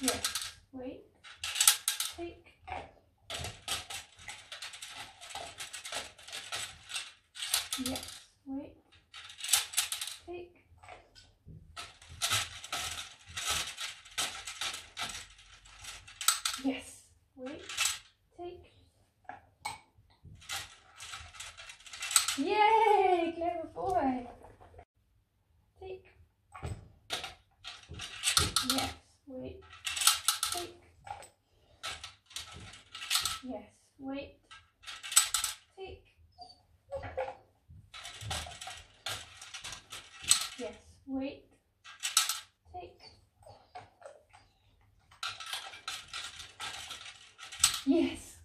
Yes. Wait. Take. Yes. Wait. Take. Yes. Wait. Take. Yay! Clever boy. Take. Yes. Wait. Take. Yes. Wait. Take. Yes. Wait. Take. Yes.